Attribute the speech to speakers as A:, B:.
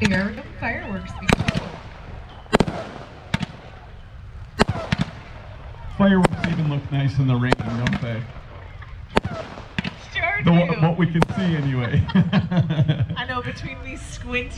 A: fireworks. before.
B: Fireworks even look nice in the rain, don't they?
A: Sure
B: The,
A: do.
B: what we can see anyway.
A: I know between these squinty